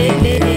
Nyumba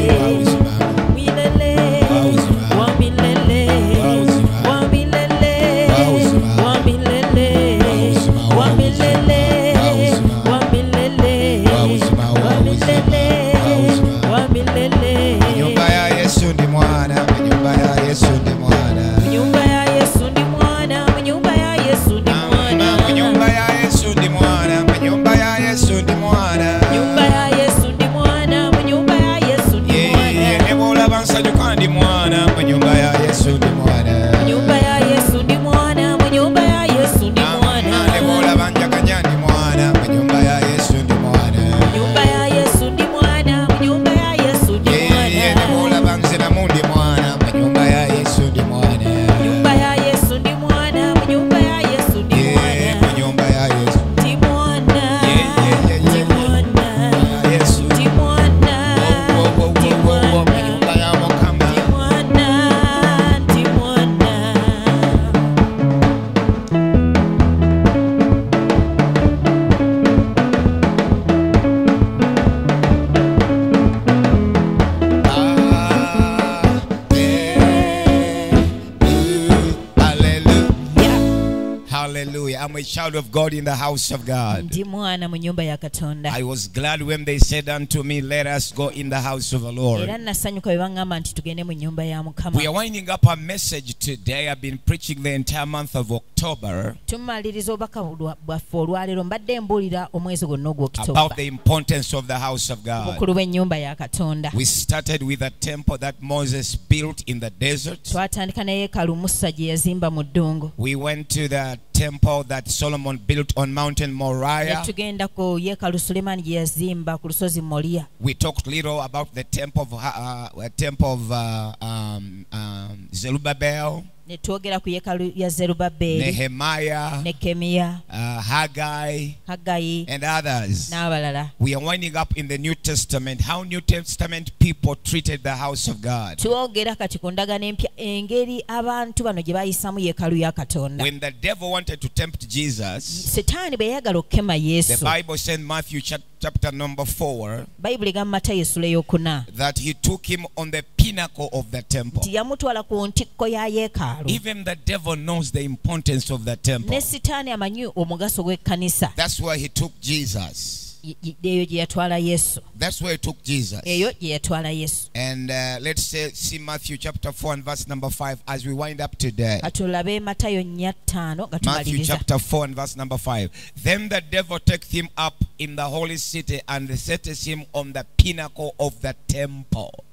a child of God in the house of God. ndi mwana mu nyumba ya katonda I was glad when they said unto me, Let us go in the house of the Lord. nasanyuka bwe baŋŋamba nti tugende mu nyumba ya mukama We are winding up our message today. I've been preaching the entire month of October tumaliriza obubaka bwa- bwaffe olwaleero mbadde mbuulira omwezi gwonna about the importance of the house of God. bukulu bw'ennyumba ya katonda We started with a temple that Moses built in the desert. twatandika ne yeekalu musa gye yazimba mu ddungu We went to the temple that Solomon built on Mountain Moriah. tugenda ku yeekalu sulemaani gye yazimba ku lusozi moliya We talked little about the temple of uh, uh, temple of uh, um, um, Zerubbabel, ne twogera ku yeekalu ya zerubabeeri Nehemiah, nekemiya uh, Haggai, haggayi and others. n'abalala We are winding up in the New Testament how New Testament people treated the house of God. twogera kati ku ndagano empya engeri abantu bano gye yeekalu ya katonda When the devil wanted to tempt Jesus, setaani bwe yayagala okukema the Bible said Matthew chap- chapter number 4 bayibuli egamba matayo essula ey'okuna that he took him on the pinnacle of the temple. nti yamutwala ku ntikko ya yeekaalu Even the devil knows the importance of the temple. ne sitaani amanyi omugaso gw'ekkanisa That's why he took Jesus. Y- y- eyo gye yatwala yesu That's where he took Jesus. eyo gye yatwala yesu And uh, let's say, see Matthew chapter 4 and verse number 5 as we wind up today. katulabe matayo nnya nga Matthew chapter 4 and verse number 5. Then the devil takes him up in the holy city and setteth him on the pinnacle of the temple.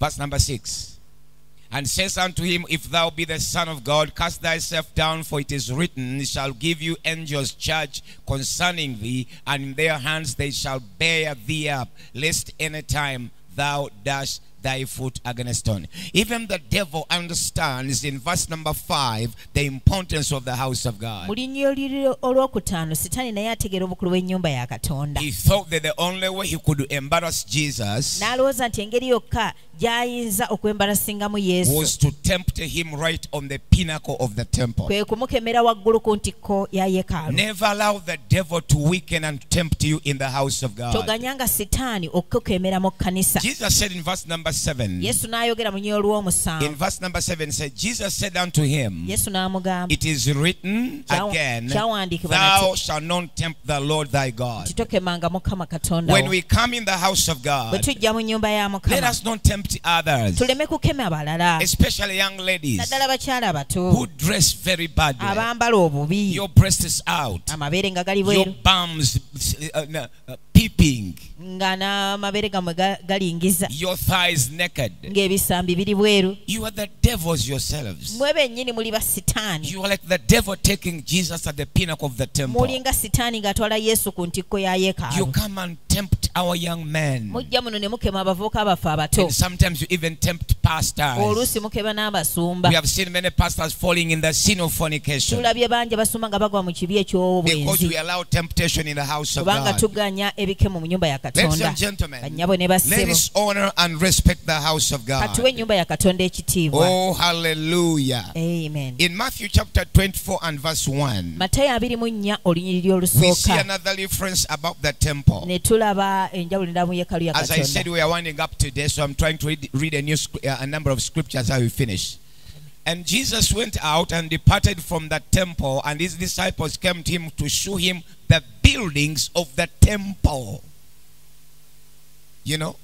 Verse number 6. And says unto him, If thou be the Son of God, cast thyself down, for it is written, He shall give you angels charge concerning thee, and in their hands they shall bear thee up, lest any time thou dash thy foot against stone. Even the devil understands in verse number 5 the importance of the house of God. mu linnyoliro olwokutaano sitaani naye ategeera obukulu bw'ennyumba ya katonda He thought that the only way he could embarrass Jesus n'alowooza nti engeri yokka gy'ayinza okwembalasingamu yesu was to tempt him right on the pinnacle of the temple. kwe kumukemera waggulu ku ntikko ya yeekaalu Never allow the devil to weaken and tempt you in the house of God. toganyanga sitaani okukukemera mu kkanisa Jesus said in verse number 7, yesu n'ayogera mu nyo in verse number 7 said, Jesus said unto him, yesu n'amugamba It is written again, Thou shalt not tempt the Lord thy God. mukama katonda When we come in the house of bwe God, tujja mu nnyumba ya let us not tempt others, tuleme kukema especially young ladies naddala bakyala bato who dress very badly. abambala obubi Your breast is out, amabeere nga gali your bums uh, no, uh, peeping, nga n'amabeere gammwe galingiza your naked. ng'ebisambi biri bweru You are the devils yourselves. mwe bennyini muli ba sitaani You are like the devil taking Jesus at the pinnacle of the temple. sitaani ng'atwala yesu ku ntikko ya You yeekaalu come and tempt our young men. mujja muno ne mukema abavubuka baffe abato And sometimes you even tempt pastors. oluusi mukeba n'abasumba We have seen many pastors falling in the sin of fornication tulabye bangi abasumba nga bagwa mu kibi because we allow temptation in the house of God. tuganya ebikemo mu nyumba ya Ladies and gentlemen, let us honor and respect the house of God. ennyumba ya katonda ekitiibwa Oh, hallelujah. amen In Matthew chapter 24 and verse 1, matayo abiri mu nnya olunyiriri we see another reference about the temple. Ne tulaba tulaba enjawulo endala mu yeekaalu ya As I said, we are winding up today, so I'm trying to read, read a, new, uh, a number of scriptures as we finish. And Jesus went out and departed from the temple, and his disciples came to him to show him the buildings of the temple. You know?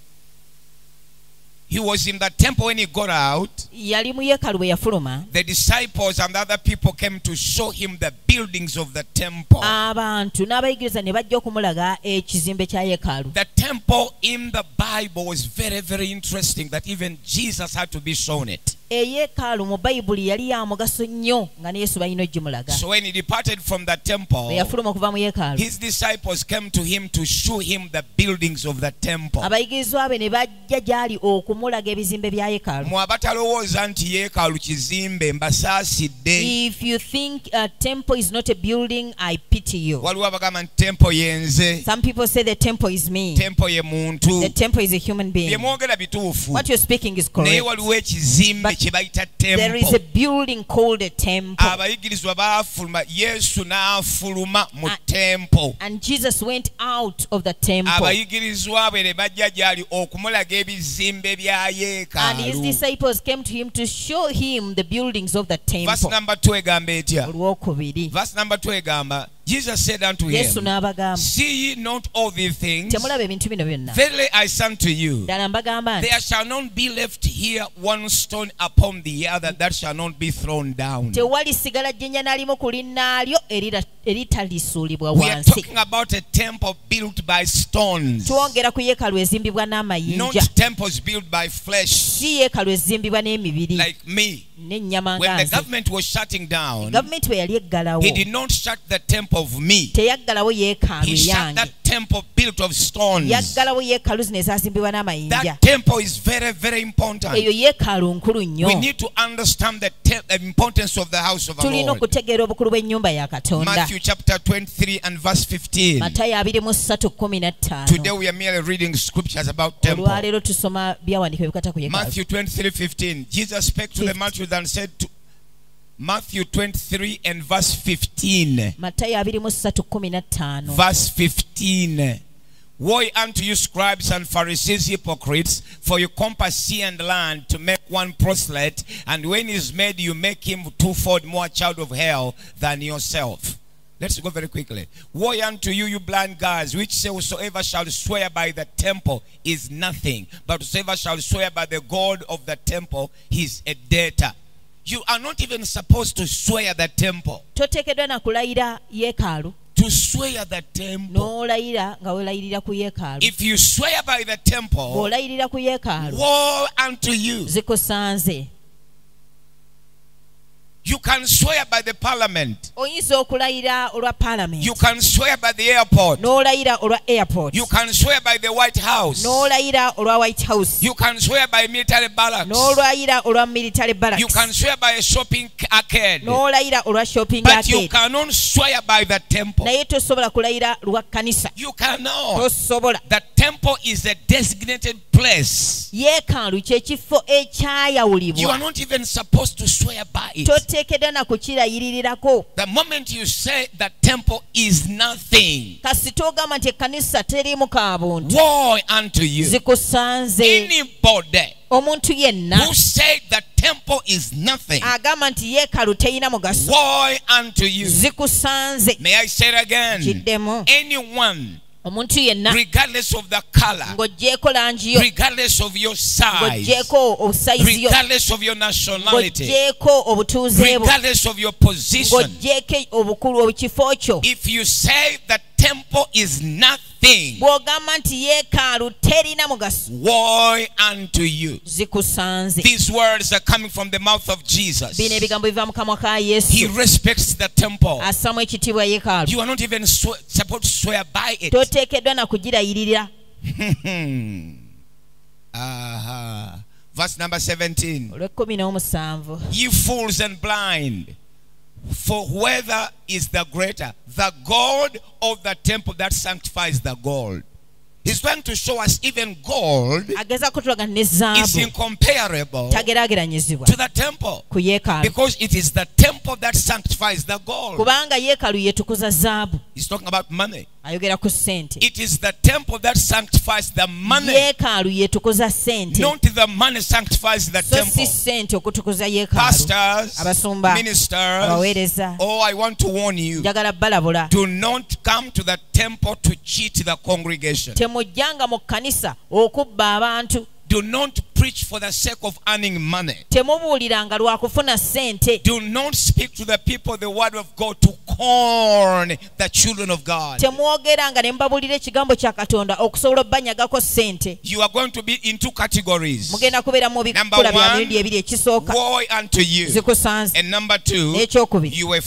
He was in the temple when he got out. yali mu yeekaalu bwe yafuluma The disciples and the other people came to show him the buildings of the temple. abantu n'abayigiriza ne bajja okumulaga ekizimbe kya yeekaalu The temple in the Bible was very, very interesting that even Jesus had to be shown it. Eyeekaalu mu bayibuli yali ya mugaso nnyo nga ne yesu balina ogimulaga So when he departed from the temple, yafuluma okuva mu yeekaalu his disciples came to him to show him the buildings of the temple. abayigirizwa be ne bajja gy'ali okumulaga ebizimbe bya yeekaalu. Mu abatalowooza nti yeekaalu kizimbe mbasaasidde. If you think a temple is not a building i pity you. Waliwo abagamba nti tempo yenze some people say the temple is me. tempo ye muntu. The temple is a human bye being mwogera bituufu. What you're speaking is naye correct waliwo ekizimbe kye bayita there is a tempo building called a temple. Abayigirizwa baafuluma yesu n'afuluma mu tempo and jesus went out of the temple. Abayigirizwa be ne bajja gy'ali okumulaga ebizimbe bya and his yeekaalu disciples came to him to show him the buildings of the Verse temple. number 2 egamba etya Verse number 2 egamba Jesus said unto yesu him See ye not all these things? Temulaba ebintu bino byonna. Verily I say unto you ddala mbagamba nti There shall not be left here one stone upon the other that shall not be thrown down. tewalisigala jjinja nalimu ku linnaalyo erira- eritalisuulibwa We are talking about a temple built by stones, twongera ku yeekaalu ezimbibwa not temples built by flesh. Si yeekaalu ezimbibwa n'emibiri. Like me. N'ennyama When nga the nze government was shutting down, gavumenti bwe yali eggalawo. he did not shut the temple of me. teyaggalawo yeekaalu He shut eyange that temple built of stones. yaggalawo yeekaalu zino ezazimbibwa n'amayinja That temple is very, very important. eyo yeekaalu nkulu nnyo We need to understand the, te- the importance of the house of the tulina Lord. okutegeera obukulu bw'ennyumba ya katonda Matthew chapter 23 and verse 15. matayo 23:15 Today we are merely reading scriptures about temple. olwaleero tusoma byawandiika ebikwata ku yeekaalu Matthew 23 15. Jesus spake to the Fifty. multitude and said to Matthew 23 and verse 15. Verse 15. Woe unto you, scribes and Pharisees, hypocrites, for you compass sea and land to make one proselyte, and when he is made, you make him twofold more child of hell than yourself. Let's go very quickly. Woe unto you, you blind guys, which say, Whosoever shall swear by the temple is nothing, but whosoever shall swear by the God of the temple, he is a debtor. You are not even supposed to swear the temple. toteekeddwa na kulayira yeekaalu To swear the temple. No n'olayira nga weelayirira ku yeekaalu If you swear by the temple, bw'olayirira ku yeekaalu woe unto you. zikusanze You can swear by the parliament. oyinza okulayira olwa paalamenti You can swear by the airport. n'olayira olwa airport You can swear by the White House. n'olayira olwa white house You can swear by military barracks. n'olayira olwa military barracks You can swear by a shopping arcade. n'olayira olwa shopping But you arcade cannot swear by the temple. naye tosobola kulayira lwa kkanisa You cannot. tosobola The temple is a designated place. yeekaalu You are not even supposed to swear by it. Toteekeddwa na kukirayirirako The moment you say the temple is nothing, kasita ogamba nti ekkanisa terimu ka buntu woe unto you. zikusanze Anybody omuntu yenna who said the temple is nothing, agamba nti yeekaalu terina mugaso woe unto you. zikusanze May I say it again? kiddemu Anyone, omuntu yenna regardless of the color, langi yo regardless of your size, ng'ogyeko obusayizi yo regardless of your nationality, obutuuze bwo regardless of your position, obukulu obukifo kyo. If you say the temple is nothing, bw'ogamba nti yeekaalu terina mugaso woe unto you. zikusanze These words are coming from the mouth of Jesus. bino ebigambo biva mu kamwa ka He respects the temple. assamu ekitiibwa yeekaalu You are not even supposed to swear by it. toteekeddwa na kugirayiririra Aha. Verse number 17. olw'ekkumi n'omusanvu Ye fools and blind. For whether is the greater, the God of the temple that sanctifies the gold? He's trying to show us even gold agezaako tulaga ne is incomparable to the temple because it is the temple that sanctifies the gold. kubanga yeekaalu yetukuza zaabu He's talking about money. Ayogera ku ssente It is the temple that sanctifies the money. yeekaalu yeetukuza ssente Not the money sanctifies the so si temple. ssente okutukuza yeekaalu Pastors, abasumba ministers, abaweereza oh, I want to warn you. njagala balabula Do not come to the temple to cheat the congregation. temujjanga mu kkanisa okubba abantu Do not preach for the sake of earning money. temubuuliranga lwa kufuna ssente Do not speak to the people the word of God to corn the children of God. temwogeranga ne mubabuulira ekigambo kya katonda okusobola obbanyagako ssente You are going to be in two categories. mugenda kubeera mu Number bikula bya one, mirundi ebiri ekisooka Woe unto you. zikusanze And number two, n'ekyokubiri you were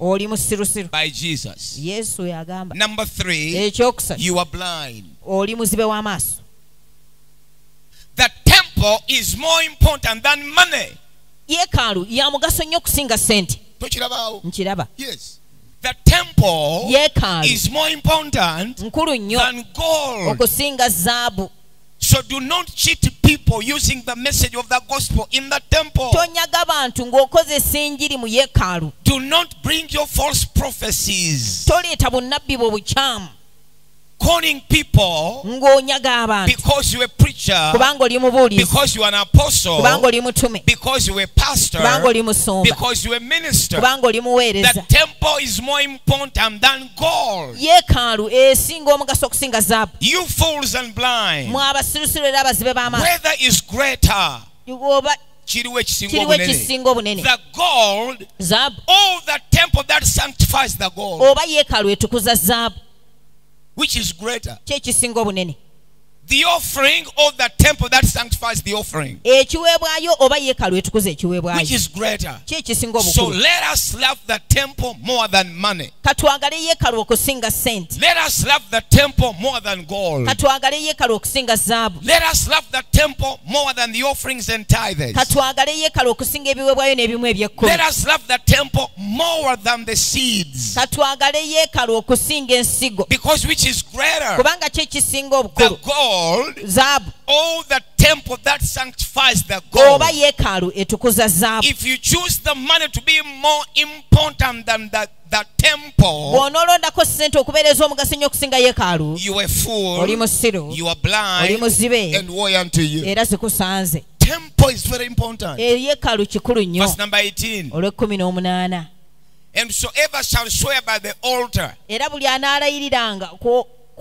oli musirusiru by Jesus. yesu yagamba Number three, ekyokusatu you are blind. oli muzibe w'amaaso temple is more important than money. yeekaalu ya mugaso nnyo okusinga ssente Tokirabaawo? nkiraba Yes. The temple yeekaalu is more important nkulu nnyo than gold. okusinga zaabu So do not cheat people using the message of the gospel in the temple. tonyaga bantu ng'okozesa enjiri mu yeekaalu Do not bring your false prophecies, toleeta bunnabbi bwe bukyamu calling people ng'onyaga abantu. because you're a preacher, kubanga oli mubuulizi. because you're an apostle, kubanga oli mutume. because you're a pastor, kubanga oli musumba. because you're a minister. kubanga oli muweereza. The temple is more important than gold. yeekaalu esinga omugaso okusinga zaabu. You fools and blind. mwe abasirusiru era abazibe b'amaaso Whether is greater, oba kiriwo ekisinga obunene. ekisinga The gold, zaabu. the temple that sanctifies the gold, oba yeekaalu etukuza zaabu which is greater? The offering or the temple that sanctifies the offering, ekiweebwayo oba yeekaalu etukuza which is greater? ki ekisinga So let us love the temple more than money. katwagale yeekaalu okusinga ssente Let us love the temple more than gold. katwagale yeekaalu okusinga zaabu Let us love the temple more than the offerings and tithes. katwagale yeekaalu okusinga ebiweebwayo n'ebimu eby'ekkumi Let us love the temple more than the seeds. katwagale yeekaalu okusinga ensigo Because which is greater? kubanga ki ekisinga The obukulu gold zaabu. or the temple that sanctifies the gold? oba yeekaalu etukuza zaabu. If you choose the money to be more important than the, the temple, bw'onoolondako ssente okubeereza omugaso ennyo okusinga yeekaalu oli musiru oli muzibe era zikusanze. Temple is very important. yeekaalu kikulu nnyo. Verse number 18. olw'ekkumi n'omunaana. And whosoever shall swear by the altar. Era buli anaalayiriranga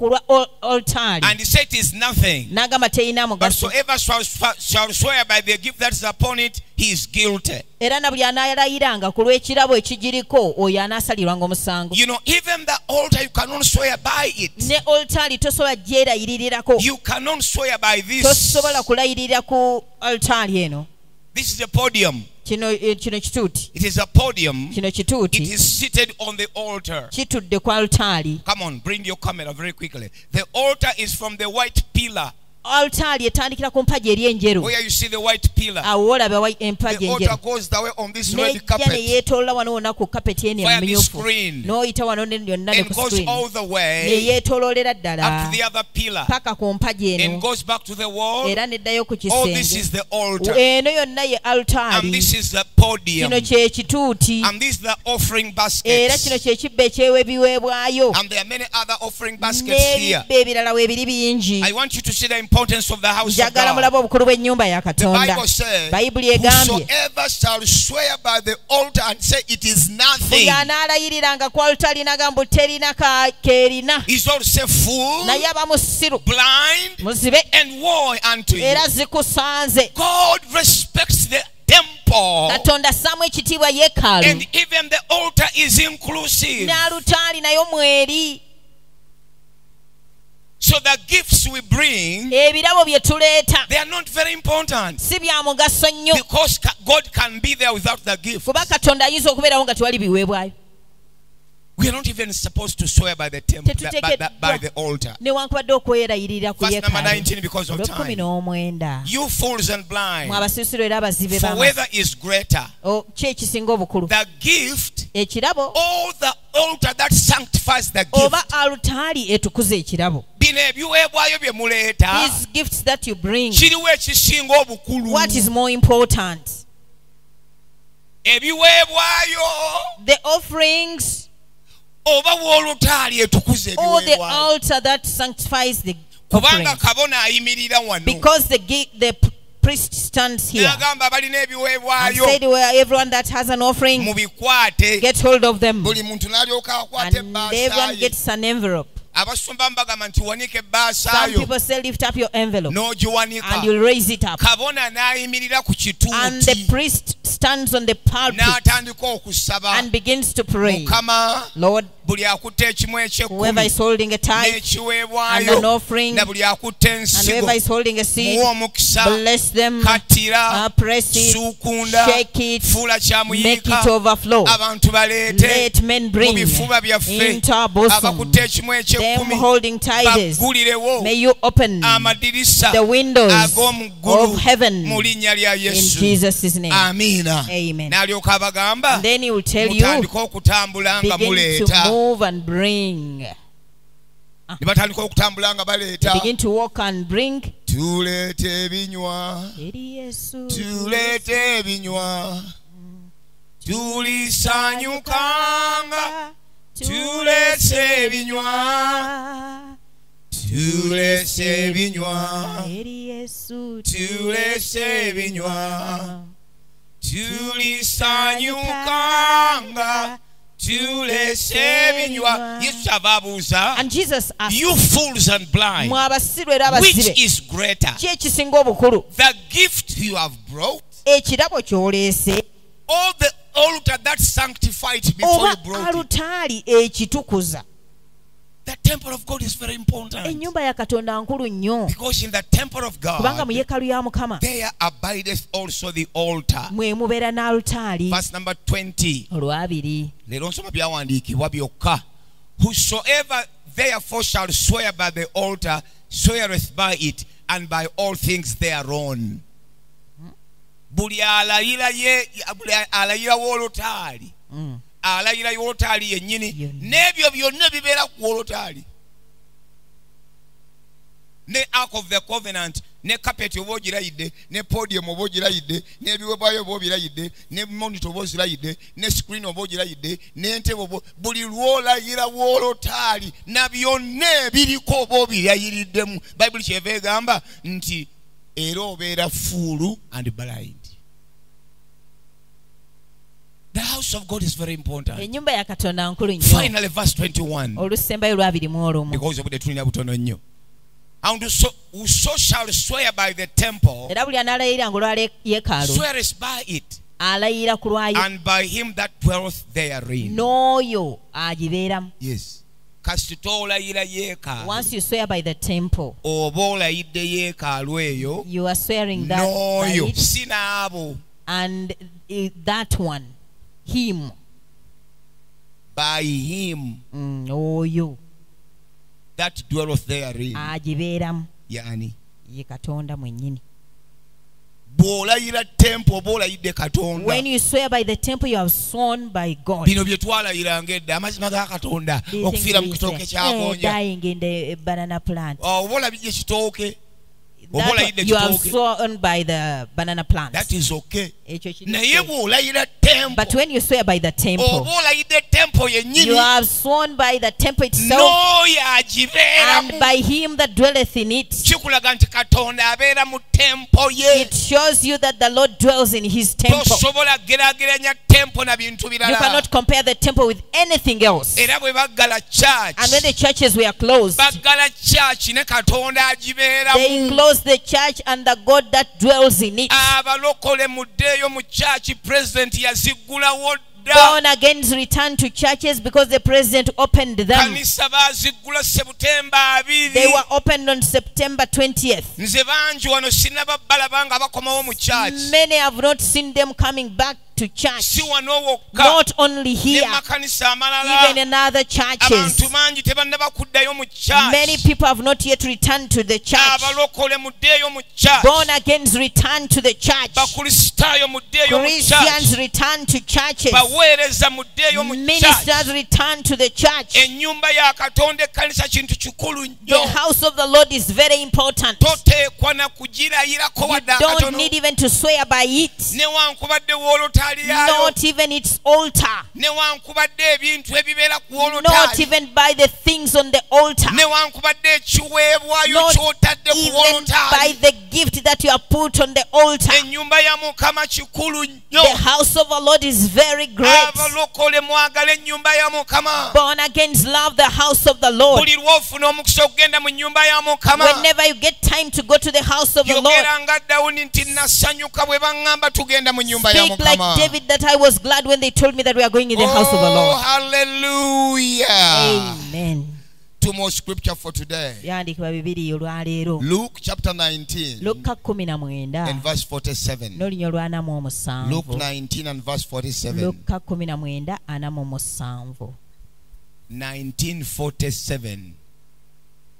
ku ku lwa ol- oltaali and say it is nothing, n'agamba terina but mugaso whosoever shall, shall swear by the gift that is upon it, he is guilty. era na buli anaalayiranga ku lw'ekirabo ekigiriko oyo anaasalirwanga omusango You know, even the altar, you cannot swear by it. ne oltaali tosobola gyerayiririrako You cannot swear by this. tosobola kulayirira ku oltaali eno This is a podium. Kino eh, kituuti It is a podium. kino It is seated on the altar. kitudde ku oltaali Come on, bring your camera very quickly. The altar is from the white pillar. Oltaali etandikira ku mpagi eri enjeru Where you see the white pillar. awo olaba empagi The altar goes that way on this red ne carpet yeetolola wano wonna ku kapeti eno Via the emyufu screen. n'oyita wano yonna ne ku goes all the ne way yeetooloolera ddala the other pillar paka ku mpagi eno goes back to the wall. era neddayo ku Oh, this kisenge is the altar. eno yonna ye And altaali this is the podium. kino kye And this is the offering era kino kye kibba ekyewa ebiweebwayo And there are many other offering baskets here. n'ebibba ebirala weebiri bingi I want you to see the importance of the house of njagala God. mulabe obukulu bw'ennyumba ya katonda. bayibuli egambye Whosoever shall swear by the altar and say nothing, buli anaalayiriranga ku altaali n'agamba terina keerina naye aba musiru blind, muzibe. and woe unto era zikusanze. God respects the katonda assaamu ekitiibwa yeekaalu. And even the altar is inclusive. n'alutaali nayo mweri So the gifts we bring, ebirabo bye tuleeta. they are not very important. Si bya mugaso nnyo. Because God can be there without the gift. We are not even supposed to swear by the temple, by, the- by the altar. Verse number 19 because of time. You fools and blind, abasirusiru era abazibe for whether is greater, O, ki ekisinga the gift or the altar that sanctifies the oba gift? alutaali etukuza ekirabo. Bino ebiweebwayo bye muleeta. These gifts that you bring kiriwo ekisinga obukulu. what is more important? Ebiweebwayo. The offerings oba w'olutaali etukuza or the altar that sanctifies the offering. kubanga kabona ayimirira wano Because the, the priest stands here and said, well, everyone that has an offering, get hold of them. buli muntu n'alyoka akwata And everyone gets an envelope. Abasumba mbagamba nti wanika Some ebbaasayo people say, lift up your envelope n'ogiwanika and you'll raise it up. kabona n'ayimirira ku And the kituuti priest stands on the pulpit and begins to pray. Lord, buli akutte ekimu whoever is holding a tithe and an offering na buli akutte and ensigo whoever is holding a seed, bless them, uh, press it, shake it, make it overflow. Let men bring bifuba byaffe into our bosom them holding tithes. May you open the windows of heaven mu linnya lya in Jesus' name. amiina Amen. n'alyoka abagamba And then he will tell you, mutandike okutambula nga begin to muleeta. move and bring. Ah. ne batandika okutambula nga baleeta. Begin to walk and bring. tuleeta ebinywa. Tuleeta ebinywa. Mm. Tulisanyukanga tuleese ebinywa tuleese ebinywa Eri Yesu. tuleese ebinywa tulisanyukanga tuleese ebinywa yesu kyava abuuza And Jesus asked, you fools and blind mwe abasiru era which is greater? Ki ekisinga obukulu? The gift you have brought or the altar that sanctified before you brought alutaali ekitukuza. The temple of god is very important. Ennyumba ya katonda nkulu nnyo. Because in the temple of kubanga mu god ya mukama there abideth also the altar. mwe mubeera n'alutaali. Verse number 20 olwabiri. Leero nsoma byawandiikibwa byokka. Whosoever therefore shall swear by the altar sweareth by it and by all things thereon buli alayira ye buli alayira w'olutaali Mm. alayira y'olutaali yennyini n'ebyo byonna bibeera ku olutaali ne ark of the covenant ne kapeti oba ogirayidde ne podium oba ogirayidde n'ebiweebwayo oba obirayidde ne monito oba ozirayidde ne screen oba ogirayidde n'entebe oba buli lwolayira w'olutaali na byonna ebiriko oba obirayiriddemu bayibuli kyeva egamba nti era obeera fuulu and blind the house of god is very important. Ennyumba ya katonda nkulu finally verse 21 olusembayo lwabiri mu olumu. Because obudde tulina butono nnyo. And whoso, whoso shall swear by the temple era buli anaalayiranga olwa yeekaalu sweareth by it alayira ku lwayo and by him that dwelleth therein. n'oyo agibeeramu. Yes. Kasita olayira yeekaalu. Once you swear by the temple oba olayidde yeekaalu eyo you are swearing that by n'oyo. it, si n'abo. and that one him. By him. Mm, oyo. That dwelleth therein agibeeramu yani. Ye katonda mwennyini bw'olayira tempo oba olayidde katonda. Bino bye twalayiranga edda. Amazima ga katonda okufiira mu kitooke kyagonja oba olabidde kitooke. That oba olayidde one, you have ekitooke sworn by the banana plant that is okay. Ekyo kiri naye okay. bw'olayira tempo but when you swear by the temple oh, oba you have sworn by the temple itself and by him that dwelleth in it. Kikulaga nti katonda abeera mu tempo ye. It shows you that the lord dwells in his temple. tosobola geraageranya tempo na bintu you cannot compare the temple with anything else. Era bwe baggala church. And when the churches were closed baggala church ne katonda they agibeeramu the church and the god that dwells in it. Abalokole muddeeyo mu church president yaziggulawo born agains return to churches because the president opened them. Kanisa baziggula sebutemba abiri. They were opened on september 20th nze bangi wano sinaba balaba bakomawo mu church. Many have not seen them coming back to church. Si wano wokka not only here even in other churches. abantu bangi tebannaba kuddayo mu many people have not yet returned to the church. Abalokole muddeeyo mu born agains return to the church. Christians return to churches. Baweereza muddeeyo mu church. Ministers return to the church. Ennyumba ya katonda ekkanisa kintu kikulu the house of the lord is very important. Toteekwa na kugirayirako you don't need even to swear by it newankubadde w'olutaali olutaali yayo not even its altar, newankubadde ebintu ebibeera ku not even by the things on the altar, not even by the gift that you have put on the altar. ennyumba ya mukama kikulu nnyo. The house of our Lord is very great. abalokole mwagala ennyumba ya mukama. Born agains love the house of the Lord. buli lwofuna omukisa okugenda mu nnyumba ya mukama. Whenever you get time to go to the house of the Lord, yogera nga dawuni nti nasanyuka bwe baŋŋamba tugenda mu nnyumba ya speak like David that I was glad when they told me that we are going in the oh, house of the Oh, Lord. hallelujah. Amen. Two more scripture for today. byandikibwa bibiri olwaleero Luke chapter 19 luka kumi na mwenda and verse 47. Luke 19 and verse 47. luka kumi na mwenda ana mu musanvu 1947.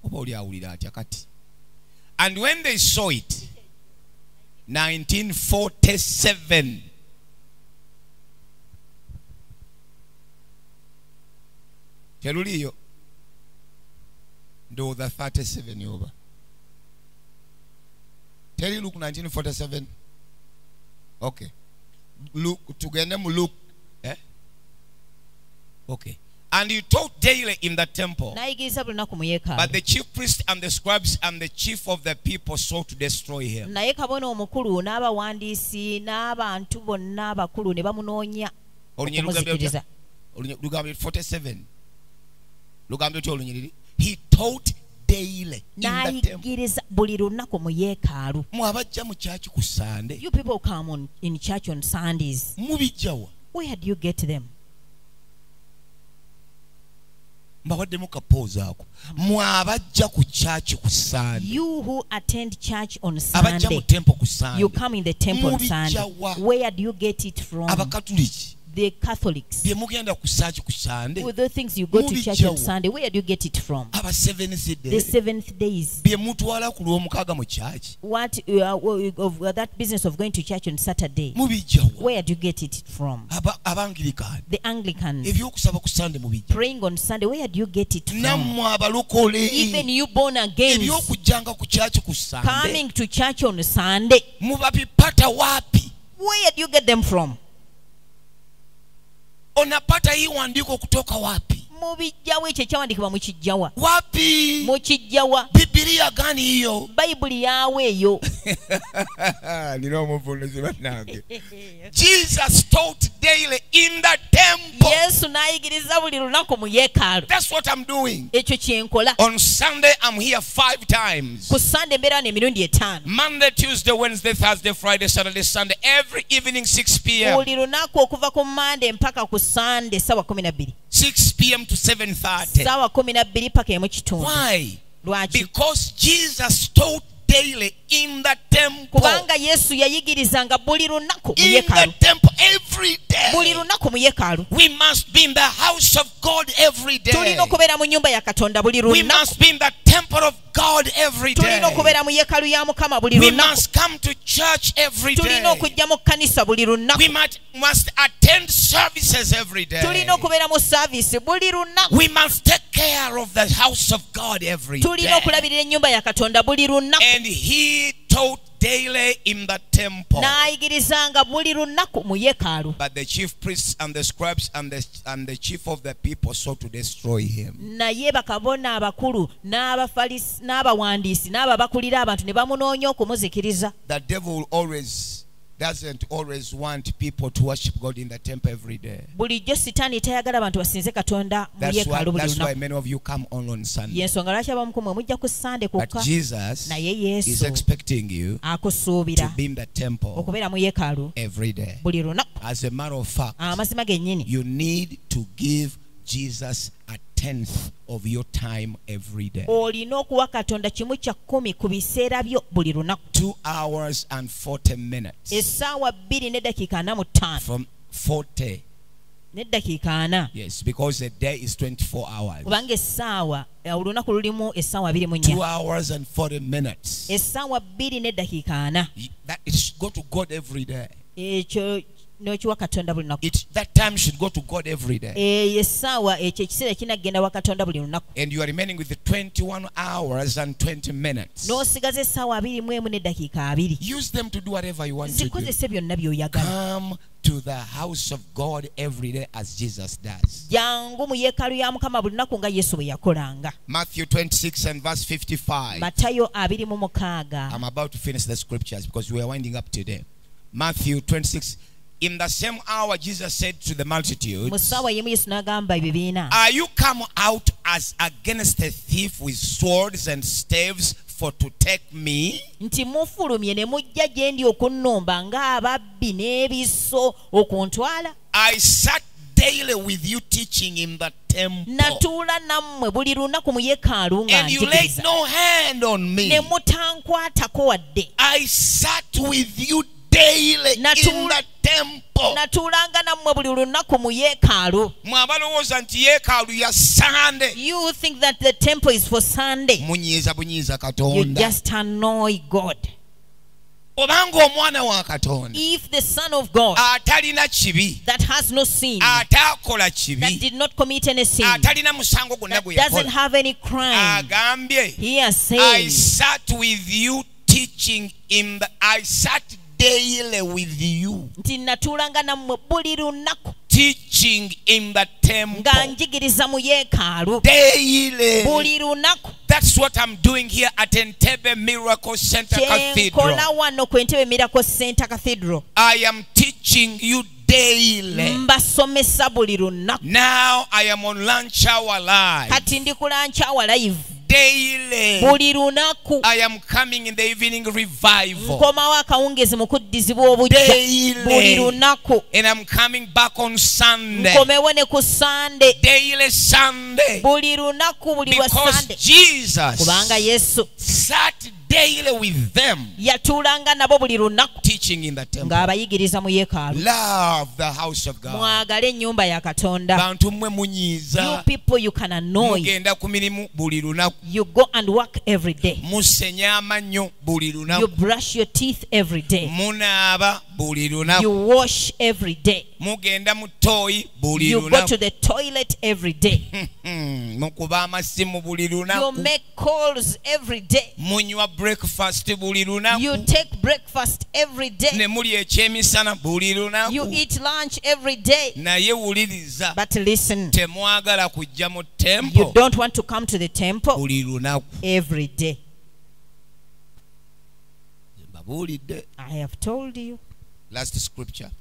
Oba oli awulira atya kati. And when they saw it, 1947. Teluliyo ndowooza 37 yoba. Teri luke 1947 okay. Luke tugende mu luke eh? okay. And he taught daily in the temple. N'ayigiriza buli lunaku mu but the chief priests and the scribes and the chief of the people sought to destroy him. Naye kabona omukulu n'abawandiisi n'abantu bonna abakulu ne bamunoonya Olunyiri lugambye lutya? okumuzikiriza Olunyiri- lugambye 47 lugambye otya olunyiriri? He taught daily n'ayigiriza buli lunaku mu yeekaalu. Mwe abajja mu kyaki ku sande you people come on, in church on sundays. Mubijjawa where do you get them? Mbawaddemu kapoozi ako. Mwe abajja ku kyaki ku sandeabajja mu tempo ku sandemubijjawa abakatuliki. The catholics. Bye mugenda ku saaki ku sande with the things you go to church on sunday where do you get it from? Aba seventh the seventh days. Bye mutwala ku lw'omukaaga mu kyaki what uh, of uh, that business of going to church on saturday? Mubijjawa where do you get it from? Aba- the anglicans. Ebyokusaba ku sande mubijja praying on sunday where do you get it from? Abalokole. Even you born again. Ebyokujjanga ku kyaki ku sande coming to church on sunday. Mubabipata where do you get them from onapata hii uandiko kutoka wapi? Mubijjawa ekyo ekyawandikibwa mukijjawa wapi? Mukijjawa gani hiyo bayibuli yaawe eyo. Nina omuvunuzi bannange jesus taught daily in the temple. Yesu n'ayigiriza buli lunaku mu yeekaalu. That's what i'm doing. Ekyo on sunday i'm here five times. Ku sande embeera n'emirundi etaano. Monday tuesday wednesday thursday friday saturday sunday every evening 6 p.m buli lunaku okuva ku mande mpaka ku sande sawa kumi na bbiri. 6 p.m to 7.30 sawa kumi na bbiri paka emu kitundu. Why because jesus taught daily in the temple. Kubanga yesu yayigirizanga buli lunaku mu in the yeekaalu. temple every buli lunaku mu yeekaalu. We must be in the house of god every day. Tulina okubeera mu nnyumba ya katonda buli we lunaku. must be in the temple of god every day. tulina okubeera mu yeekaalu ya mukama buli we lunaku. must come to church every tulina okujja mu kkanisa buli lunaku. We must, must attend services every day. Tulina okubeera mu saaviisi buli lunaku. We must take care of the house of god every tulina okulabirira ennyumba ya katonda buli lunaku and he taught daily in the temple. N'ayigirizanga buli lunaku mu yeekaalu. But the chief priests and the scribes and the, and the chief of the people sought to destroy him. Naye bakabona abakulu n'abafalisi n'abawandiisi n'ababakulira abantu ne bamunoonya okumuzikiriza. The devil will always doesn't always want people to worship God in the temple every day. bulijjo sitaani tayagala abantu basinze katonda mu That's why, yeekaalu buli that's why lunaku many of you come on on Sunday. yensonga lwaki abamu kumwe mujja ku sande But Jesus naye is yesu expecting you to akusuubira be in the temple okubeera mu yeekaalu every day. buli lunaku As a matter of fact, ah, amazima gennyini you need to give Jesus a tenth of your time every day. olina okuwa katonda kimu kya kkumi ku biseera byo buli lunaku Two hours and 40 minutes. essaawa bbiri n'eddakiika ana mu ttaano From 40. n'eddakiika ana Yes, because the day is 24 hours. kubanga essaawa eh, olunaku lulimu essaawa abiri mu Two nnya hours and 40 minutes. essaawa bbiri n'eddakiika ana That is go to God every day. ekyo n'okiwa katonda buli lunaku It, that time should go to God every day. Eh, eyo essaawa ekyo ekiseera kinagenda wa katonda buli lunaku And you are remaining with the 21 hours and 20 minutes. n'osigaza essaawa abiri mu emu n'eddakiika abiri Use them to do whatever you want to do. zikozese byonna by'oyagala Come to the house of God every day as Jesus does. jangu mu yeekaalu ya mukama buli lunaku nga yesu bwe yakolanga Matthew 26 and verse 55. matayo abiri mu mukaaga I'm about to finish the scriptures because we are winding up today. Matthew 26. In the same hour, Jesus said to the multitude, mu ssaawa yemu yesu n'agamba ebibiina Are you come out as against a thief with swords and staves for to take me? nti mufulumye ne mujja gye ndi okunnumba ng'ababbi n'ebiso okuntwala I sat daily with you teaching in the temple. natuula nammwe buli lunaku mu yeekaalu nga And you laid no hand on me. ne mutankwatako wadde I sat with you daily in the temple. natuulanga nammwe buli lunaku mu yeekaalu. Mwe abalowooza nti yeekaalu ya sande you think that the temple is for sunday? Munyiiza bunyiiza you katonda just annoy god. Obanga omwana wa katonda if the son of god atalina kibi that has no sin ataakola that kibi did not commit any sin atalina musango gwonna that gwe doesn't have any crime agambye he has i said sat with you teaching in the i sat daily with you. Nti natuulanga nammwe buli lunaku. Teaching in the nga temple njigiriza mu yeekaalu. Daily. Buli lunaku. That's what i'm doing here at entebbe miracle center cathedral. wano miracle center cathedral. I am teaching you daily. Now i am on lunch hour live daily. Buli lunaku. I am coming in the evening revival. Nkomawo akawungezi mu kuddizibwa obujja. Buli lunaku. And i'm coming back on sunday. Nkomewo ne ku sande daily sunday. Buli lunaku buli lwa sande jesus kubanga yesu. sat daily with them yatuulanga nabo buli lunaku teaching in the temple. ng'abayigiriza mu yeekaalu. Love the house of god. Mwagale ennyumba ya katonda. Bantu mmwe you munyiiza people you can annoy. Mugenda ku mirimu buli lunaku. You go and work every day. Musenya amannyo buli you brush your teeth every day. Munaaba buli lunaku. You wash every day. Mugenda mu tooyi buli you go to the toilet every day. Mukuba amasimu buli you make calls every day. Munywa breakfast buli you take breakfast every day. Ne mulya ekyemisana buli you eat lunch every day. Naye wuliriza but listen. temwagala kujja mu you don't want to come to the temple buli lunaku. every day. I have told you last scripture.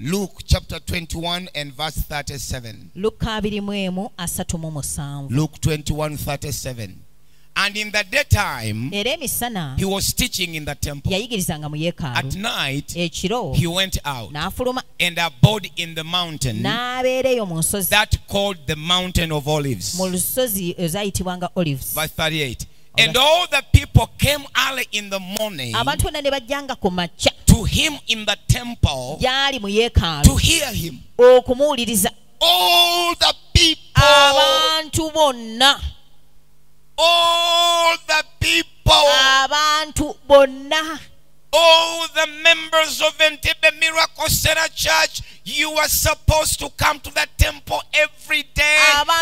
Luke chapter 21 and verse 37 luka abiri mu emu asatu mu musanvu. Luke 21 37 and in the daytime he was teaching in the temple. at night he went out and abode in the mountain that called the mountain of olives. Mu lusozi ezayitibwanga olives. Verse 38 and all the people came early in the morning abantu bonna ne bajjanga ku makya. to him in the temple to hear him. All the people all the people all the members of Entebbe Miracle Center Church, you are supposed to come to the temple every day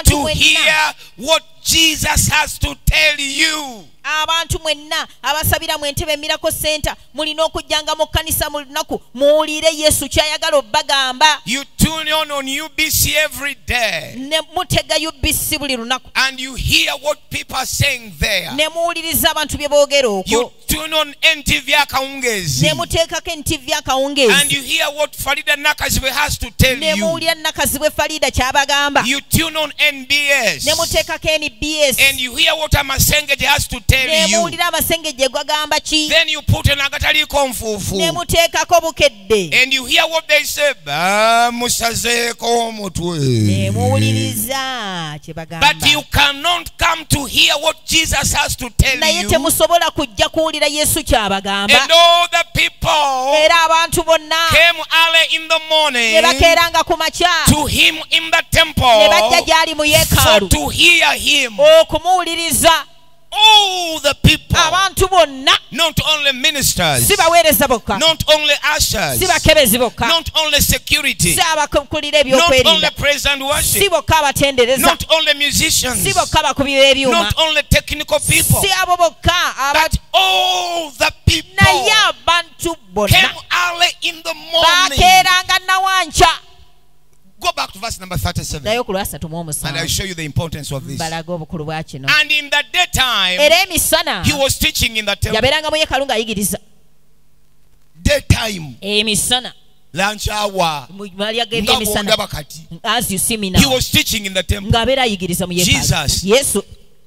to hear what Jesus has to tell you. abantu mwenna abasabira mu entebe emirako senta mulina okujjanga mu kkanisa mu lunaku muwulire yesu kyayagala obbagamba. Ne mutega ubc buli lunaku. Ne muwuliriza abantu bye boogera okwo. Ne muteekako entv akawungeezi ne muwulira nakazi bwe farida kyabagamba. Ne muteekako nbs nemuwulira abasengejje gwagamba ki? N'agataliiko nfuufu. Nemuteekako bukedde. Bamusazeeko omutwe. Nemuwuliriza kye bagambanaye temusobola kujja kuwulira yesu ky'abagamba. Era abantu bonna ne bakeeranga ku makya. ne bajja gy'ali mu yeekaalu. okumuwuliriza all the people, abantu bonna. Not only ministers, si baweereza bokka. Not only ushers, si bakebezi bokka. Not only security, si abakulira not only praise and si worship, bokka abatendereza. Not only musicians, si bokka abakubi b'ebyuma not only technical people, si abo bokka aba- but all the people. Naye abantu bonna. Came early in the morning. bakeeranga nawanca Go back to verse number 37 naye ku lwasatu mu and I'll show you the importance of this. balaga obukulu bwa kino. And in the daytime, he was teaching in the temple. yabeeranga mu yeekalu ng'ayigiriza. Daytime, emisana. Lunch hour, mu malya nga g'ebyemisana bw'ondaba kati. as you see me now. He was teaching in the temple. ng'abeera ayigiriza mu yeekalu Jesus. yesu.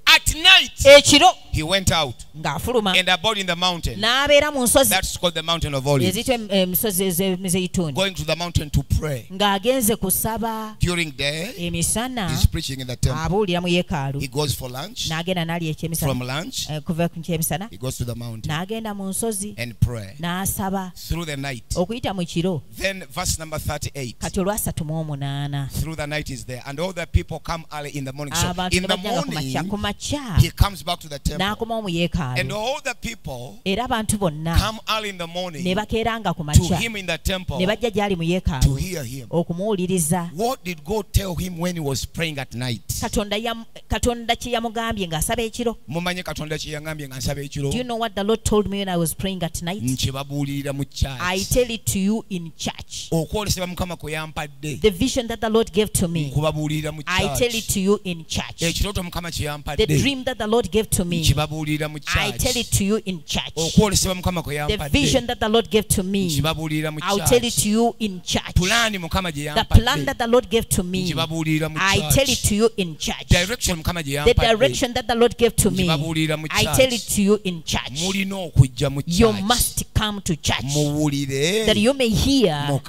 At night, ekiro. he went out ng'afuluma and abode in the mountain. n'abeera mu nsozi That's called the mountain of olives. eziyitwa emisozi ez'emizeeyituuni Going to the mountain to pray. ng'agenze kusaba During day, emisana he's preaching in the temple. abuulira mu yeekaalu He goes for lunch. n'agenda n'alya ekyemisana From lunch, Eh, kuva ku kyemisana he goes to the mountain n'agenda mu nsozi and pray n'asaba through the night. okuyita mu kiro Then verse number 38. kati olwasatu mu omunaana Through the night is there. And all the people come early in the morning. So in the morning, he comes back to the temple. mu And yeekaalu all the people era abantu bonna come early in the ne morning bakeeranga ku to makya him in the temple ne bajja gy'ali mu to yeekaalu hear him. okumuwuliriza. What did God tell him when he was praying at night? katonda kye yamugambye ng'asaba ekiro. Mumanye katonda kye yangambye nga nsaba ekiro? Do you know what the lord told me when i was praying at night? I tell it to you in church. Okwolesebwa mukama kwe yampadde. The vision that the lord gave to me i tell it to you in church. Ekirooto mukama kye the dream that the lord gave to me i tell it to you in church. Okwolesebwa mukama kwe the vision that the lord gave to me i'll tell it to you in church. Pulaani mukama gye the plan that the lord gave to me i tell it to you in church. The direction that the lord gave to me i tell it to you in church. Mulina okujja mu you must come to church. That you may hear what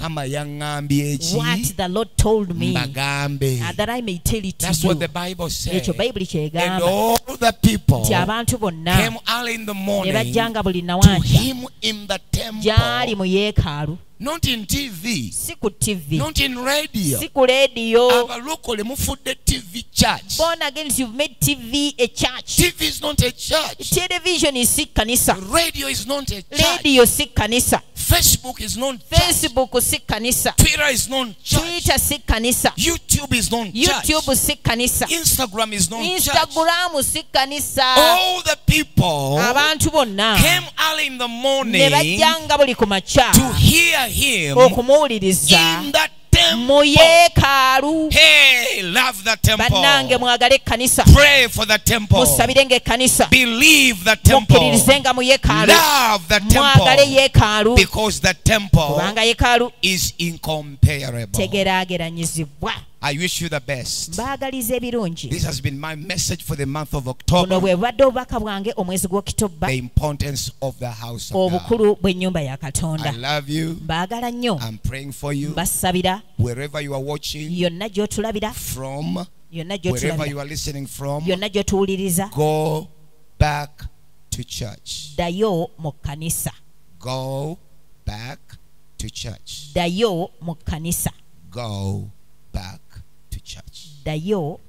the lord told me. Mbagambe. Uh, that i may tell it to That's you. what the Bible says. And all the people nti abantu bonna came early in the ne morning bajjanga buli to him in the gy'ali temple. mu yeekaalu. Not in TV, si ku tv not in radio. si ku radio. Abalokole mufudde tv church. Born again you've made tv a church. Tv is not a church. Television si kanisa. Radio is not a church. Radio si kanisa facebook is not church facebook si kanisa. Twitter is not church twitter si kanisa. Youtube is not youtube church si kanisa. Instagram is not church instagram si kanisa. All the people abantu bonna came early in the ne morning bajjanga buli ku makya to hear him in the mu temple. yeekaalu Hey, love the bannange temple. mwagale ekkanisa Pray for the temple. musabirenga ekkanisa Believe the temple. mukkiririzenga mu yeekaalu Love the mwagale temple. yeekaalu Because the temple kubanga yeekaalu is incomparable. tegeraageranyizibwa I wish you the best. ebirungi This has been my message for the month of buno October. bwe bubadde obubaka bwange omwezi gw'okitoba The importance of the house of God. obukulu bw'ennyumba ya I love you. nnyo I'm praying for you. mbasabira Wherever you are watching yonna gy'otulabira from, yonna wherever you are listening from, yonna gy'otuwuliriza go back to church. ddayo mu kkanisa Go back to church. ddayo mu kkanisa Go back church. ddayo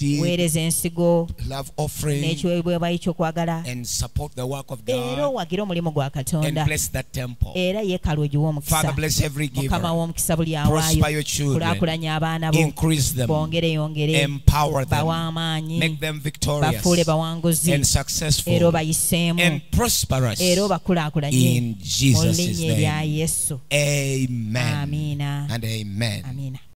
weereza ensigo love offering, n'ekiweebwayo and support the work of era God owagire omulimu gwa and katonda bless that temple. era yeekaalu ogiwa omukisa. Father, bless every giver, w'omukisa buli awaayo. Your children, kulaakulanya abaana bo. Increase them, bongere yongere. Empower them, amaanyi. Make them victorious. Bafuule bawanguzi. And era successful obayiseemu. And prosperous. Era obakulaakulanye in mu Jesus' linnya erya name. yesu. Amen. Amiina. And amen. amiina